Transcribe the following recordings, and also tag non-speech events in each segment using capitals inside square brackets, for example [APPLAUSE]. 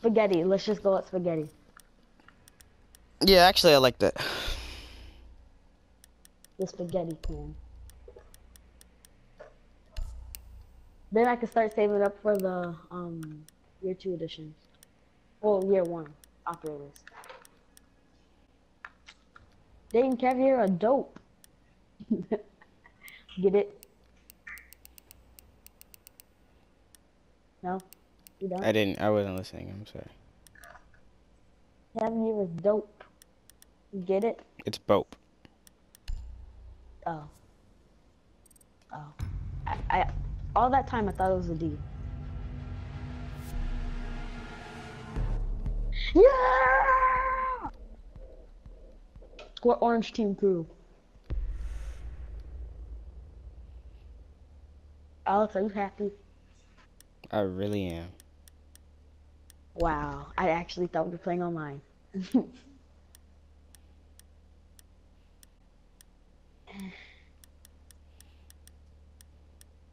Spaghetti. Let's just go at spaghetti. Yeah, actually, I like that. The spaghetti plan. Then I can start saving up for the um year two editions. Well, year one operators. Dang, Kev, you're a dope. [LAUGHS] Get it? No? You? I didn't. I wasn't listening. I'm sorry. Kevin, you're a dope. Get it? It's Bope. Oh. Oh. I, I all that time I thought it was a D. Yeah! What orange team crew? Alex, are you happy? I really am. Wow, I actually thought we were playing online. [LAUGHS]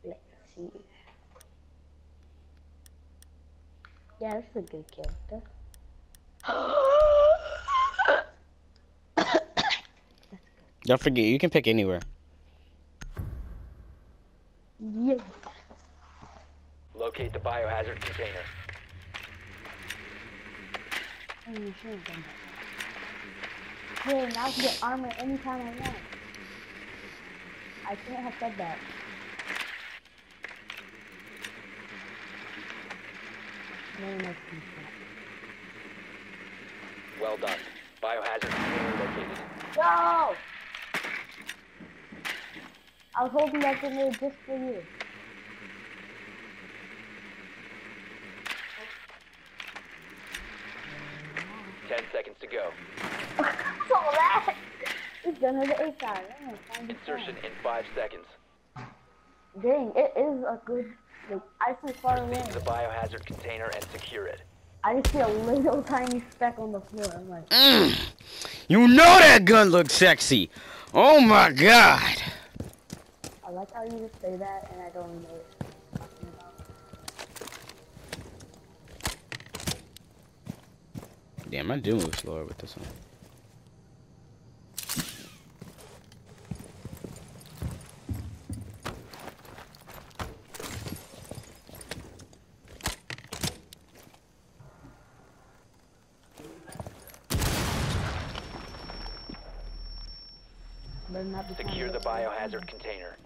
Let's see. Yeah, this is a good character. [COUGHS] Don't forget, you can pick anywhere. yes. Locate the biohazard container. Oh, you should have done that. Yeah, now I can get armor anytime I want. I can't have said that. No one else can say Well done. Biohazard located. No! I was hoping that they made just for you. Ten seconds to go. so that it's gonna the A side. I'm gonna find it Insertion in five seconds. Dang, it is a good. Like, I see far away. The biohazard container and secure it. I just see a little [LAUGHS] tiny speck on the floor. I'm like, Mm. You know that gun looks sexy. Oh my god. I like how you just say that, and I don't know what you're talking about. Damn, I do move slower with this one. Better not be trying Secure to the get me. Biohazard container.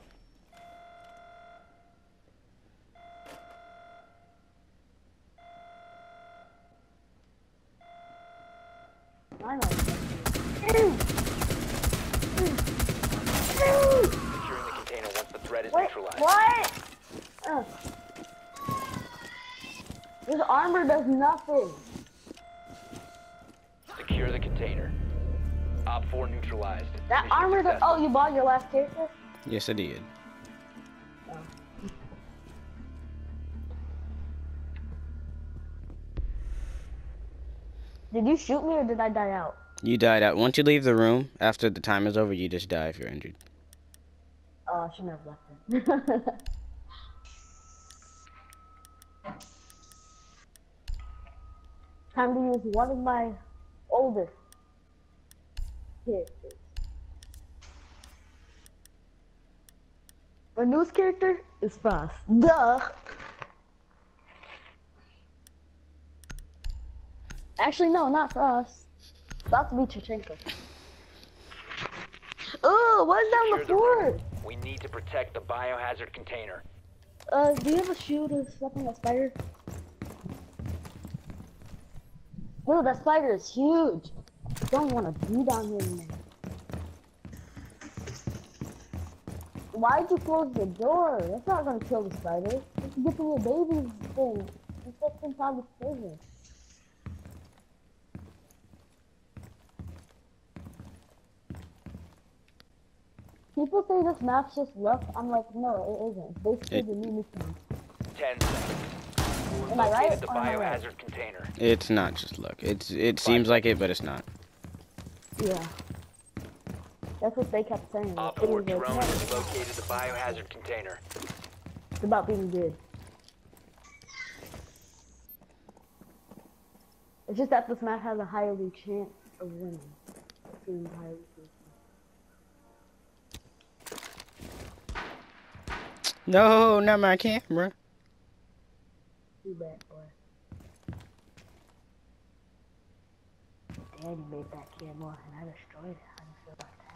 Securing the container once the threat is Wait, neutralized. what? Ugh. This armor does nothing. Secure the container. Op 4 neutralized. That armor successful. Oh, you bought your last character? Yes, I did. Did you shoot me or did I die out? You died out. Once you leave the room, after the time is over, you just die if you're injured. Oh, I shouldn't have left him. [LAUGHS] Time to use one of my oldest characters. My newest character is Frost. Duh! Actually, no, not Frost. About to be Tachanka. Oh, what's down the floor? We need to protect the biohazard container. Uh, do you have a to step on that spider? Dude, that spider is huge. I Don't want to be down here, man. Why'd you close the door? That's not gonna kill the spider. It's giving your baby's thing. It's just inside the prison. People say this map's just luck. I'm like, no, it isn't. It's basically It- the new mission. Ten seconds. Am I right? The or am I right? biohazard container. It's not just luck. It's it seems like it, but it's not. Yeah. That's what they kept saying. Op It 4 was like, drone has located the biohazard container. it's about being good. It's just that this map has a higher chance of winning. It seems highly. No, not my camera. Too bad, boy. Daddy made that camera and I destroyed it. How do you feel about that?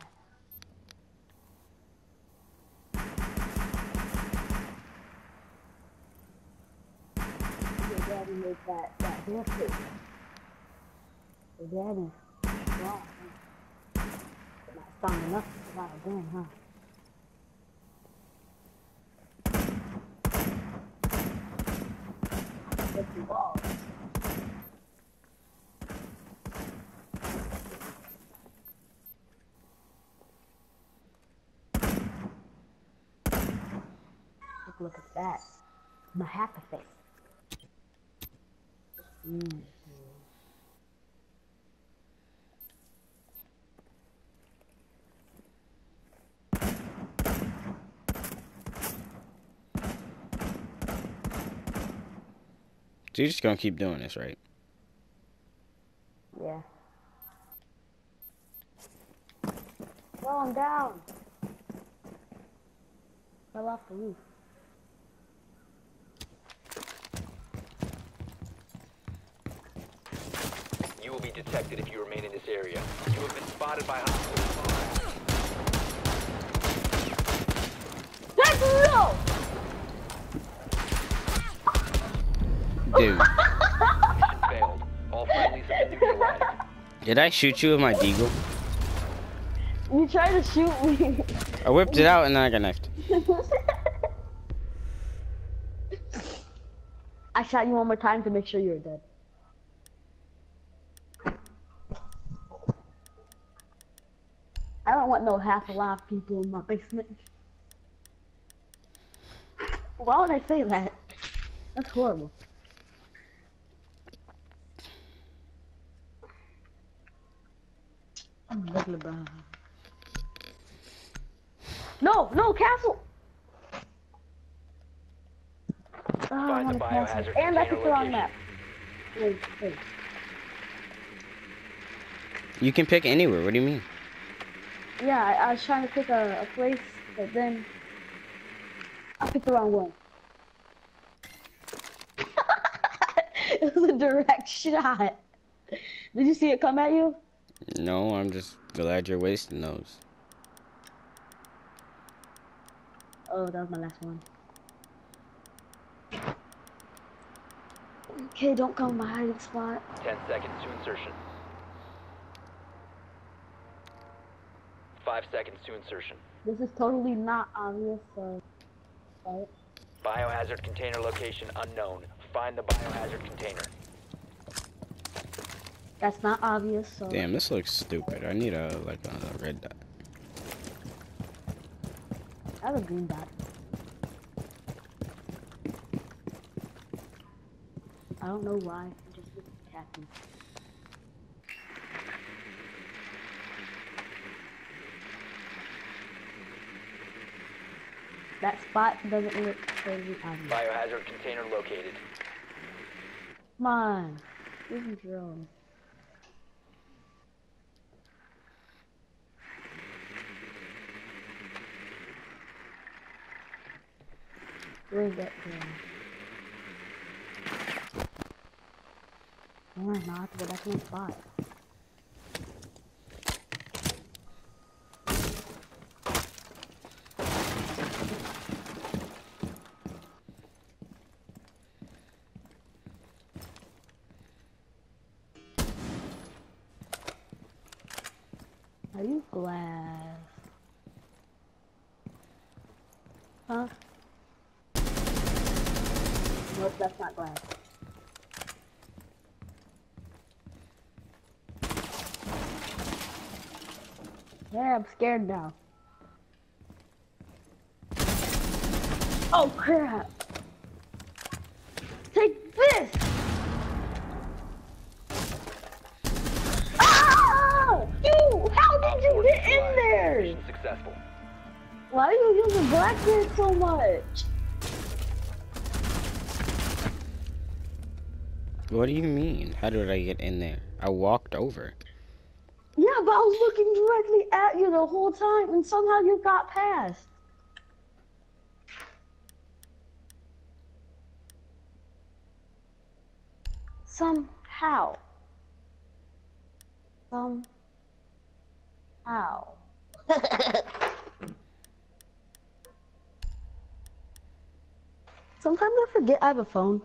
Made that that bear pig. Your daddy's strong. Huh? Not strong enough to survive again, huh? Get the. Look, look at that. My happy face. So you're just gonna keep doing this, right? Yeah. Well, I'm down. Fell off the roof. You will be detected if you remain in this area. You have been spotted by hostiles. That's real! Dude, failed. All friendlies have been neutralized. did I shoot you with my deagle? You tried to shoot me. I whipped it out and then I got knifed. [LAUGHS] I shot you one more time to make sure you were dead. Don't want no half alive people in my basement. Why would I say that? That's horrible. No, no, castle! Oh, I want a castle. And that's the container wrong location. map. Wait, wait. You can pick anywhere. What do you mean? Yeah, I, I was trying to pick a, a place, but then I picked the wrong one. [LAUGHS] it was a direct shot. Did you see it come at you? No, I'm just glad you're wasting those. Oh, that was my last one. Okay, don't come my hiding spot. 10 seconds to insertion. 5 seconds to insertion. This is totally not obvious, so. Right? Biohazard container location unknown. Find the biohazard container. That's not obvious, so. Damn, this looks stupid. I need a like a red dot. I have a green dot. I don't know why. It just looks That spot doesn't look totally obvious. Biohazard container located. Come on. Give me drone. Where's that drone? Oh, no, I have to go my spot. Are you glass? Huh? Nope, that's not. Yeah, I'm scared now. Oh crap! Take this! Ah! Dude, how did you get in there? Successful. Why are you using Blackbeard so much? What do you mean? How did I get in there? I walked over. Yeah, but I was looking directly at you the whole time, and somehow you got past. Somehow. Somehow. [LAUGHS] Sometimes I forget I have a phone.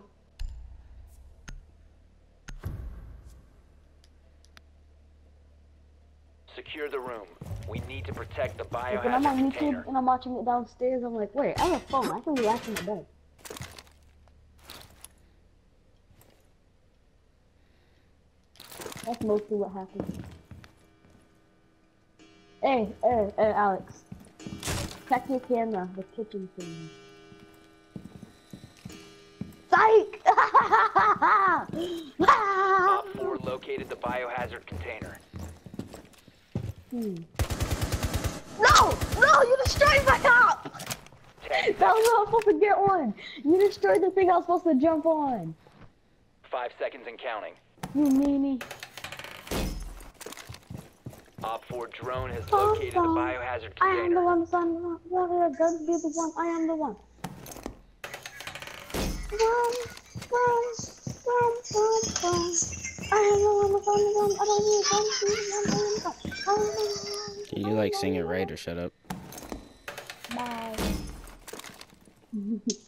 Secure the room. We need to protect the Like when I'm on biohazard YouTube container. and I'm watching it downstairs, I'm like, wait, I have a phone. I can relax in my bed. That's mostly what happens. Hey, hey, hey, Alex. Check your camera, the kitchen thing. Psych! [LAUGHS] Op 4 located the biohazard container. Hmm. No! No! You destroyed my top! That was what I was supposed to get on! You destroyed the thing I was supposed to jump on! Five seconds and counting. You meanie. Op 4 drone has Phone, located the phone. biohazard I am the one, son. Rather a gun be the one. I am the one. Run, run, run, run, run. I am the one, the one, the one. I don't need a gun to be the one. I am the one. I am the one. Can you like sing it right or shut up? Bye. [LAUGHS]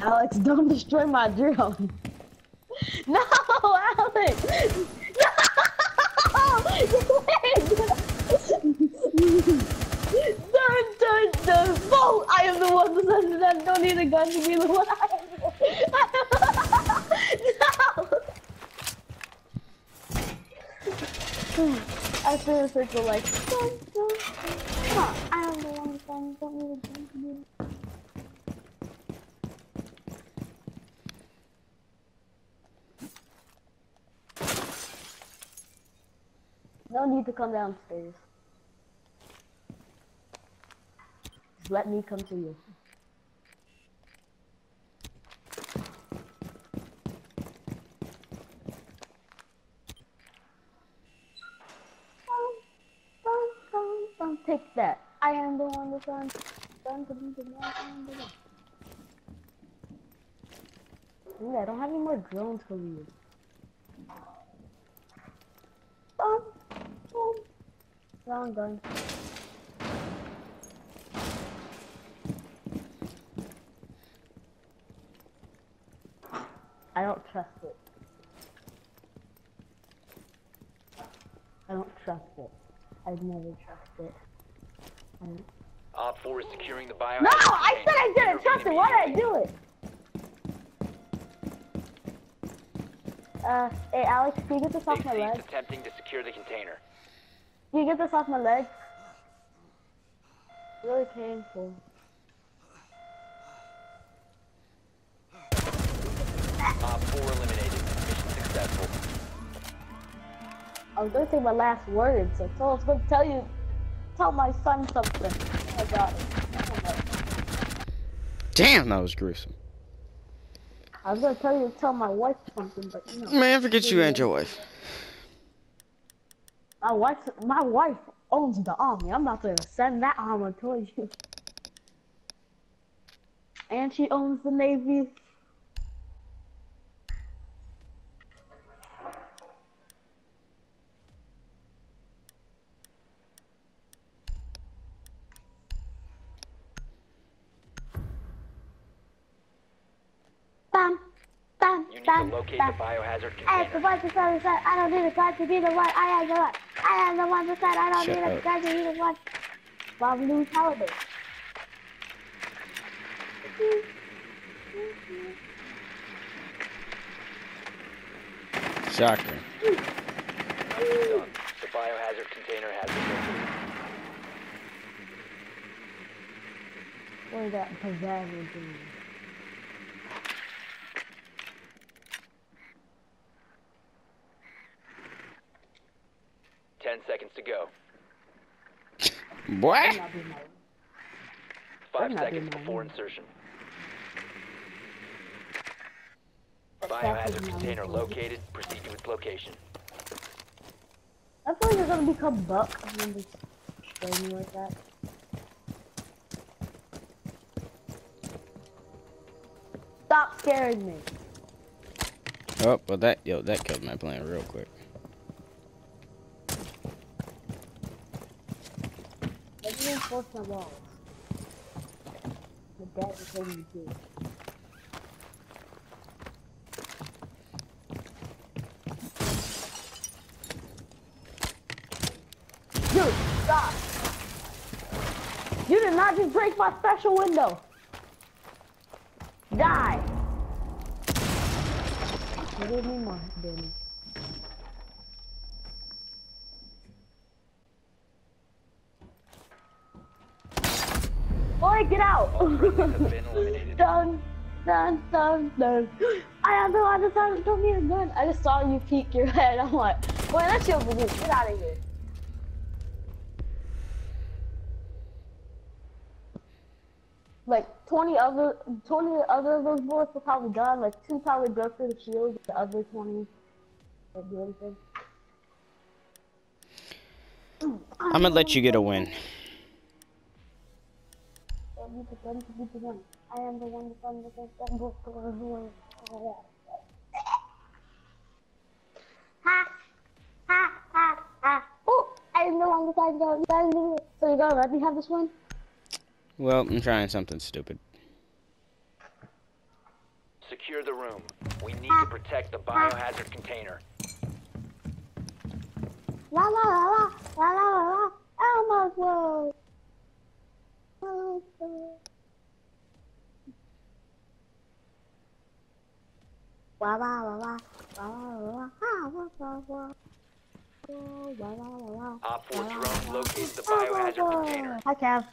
Alex, don't destroy my drill. [LAUGHS] No, Alex! No! Dun, dun, dun. Vote! I am the one that don't need a gun to be the one. I am the one. no! I feel like, dun, dun. Come on, I the one that don't need a be the No need to come downstairs. Just let me come to you. Dun, dun, dun, Take that. I am the one that's on. Dun, dun, dun, dun, I am the one. Ooh, I don't have any more drones for you. Dun, dun. Wrong gun. I don't trust it. I don't trust it. I'd never trust it. I Op 4 is securing the biohazard No, I said I didn't trust it. Why did I do it? Uh, hey Alex, can you get this off my leg? attempting to secure the container. Can you get this off my leg? Really painful. Op 4 eliminated. Mission successful. I was gonna say my last words, so I was gonna tell you, tell my son something. Damn, that was gruesome. I was gonna tell you to tell my wife something, but you know. Man, forget you and your wife. My wife, my wife owns the army. I'm not gonna send that armor to you. And she owns the navy. Bam, You need locate bam. the biohazard I container. one that said that I don't need a gun to be the one. I am the one. I am the one that said I don't Shut need a up. gun to be the one. Bob Louis Holiday. Shocker. Done. The biohazard container has been located. Or that pizzazz thing. Ten seconds to go. Boy. That'd not be my Five seconds before insertion. Biohazard container located. Proceed to its location. I feel like you're gonna become Buck when they spray me like that. Stop scaring me. Oh, well that yo that killed my plan real quick. Let me reinforce walls. Dude, stop! You did not just break my special window! Die! More damage. Boy, get out! All friendlies have been eliminated. [LAUGHS] dun, dun, dun, dun. I have no other time. Don't need a gun. I just saw you peek your head. I'm like, boy, that's your belief. Get out of here. Like 20 other, 20 other of those bullets were probably gone. Like two probably broke through the shield. The other 20 didn't do anything. I'm gonna let you get a win. You pretend to be the one. I am the one from the that book who Ha! Ha! Ha! Ha! Oh! I am the one beside you. You guys do. So you're gonna let me have this one? Well, I'm trying something stupid. Secure the room. We need to protect the biohazard container. La la la la la la la la. Elmo's world. Elmo's world. Wah wah wah wah wah wah wah wah wah. Op 4 drone located the biohazard container. Hi, Cav.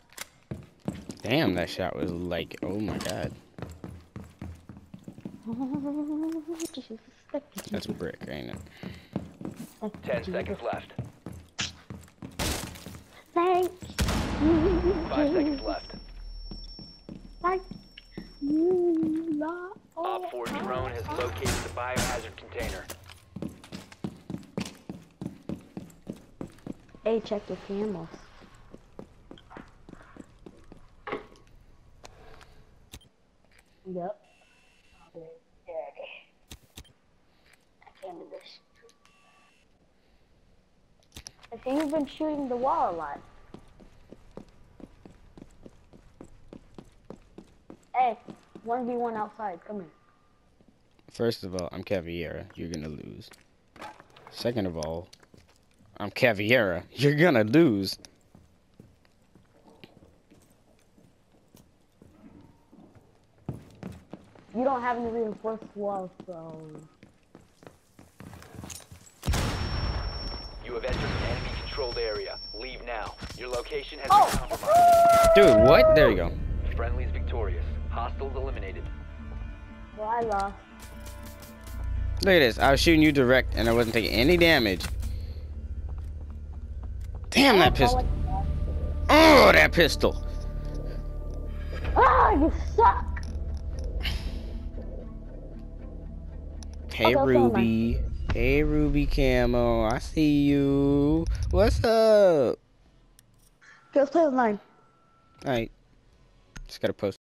Damn, that shot was like, oh my god. That's a brick, ain't it? 10 seconds left. Thank 5 seconds left. Thank you. La- Op 4 drone has located the biohazard container. Hey, check your cameras. Yep. Okay. I can't do this. I think you've been shooting the wall a lot. Hey, 1v1 outside, come here. First of all, I'm Caviera. You're gonna lose. Second of all, I'm Caviera. You're gonna lose. You don't have any reinforced walls, so... You have entered an enemy controlled area. Leave now. Your location has Oh! been compromised. Dude, what? There you go. Friendlies. Hostiles eliminated. Well, I lost. Look at this. I was shooting you direct and I wasn't taking any damage. Damn that pistol. Oh, that pistol. Ah, you suck! Hey, Okay, okay, Ruby. Hey, Ruby Camo. I see you. What's up? Okay, let's play online. Alright. Just gotta post.